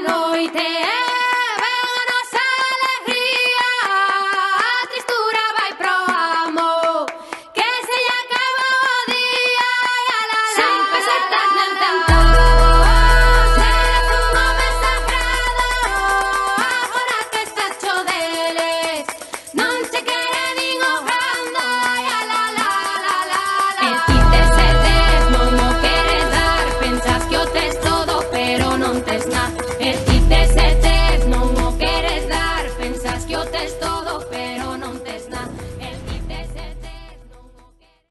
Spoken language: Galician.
noite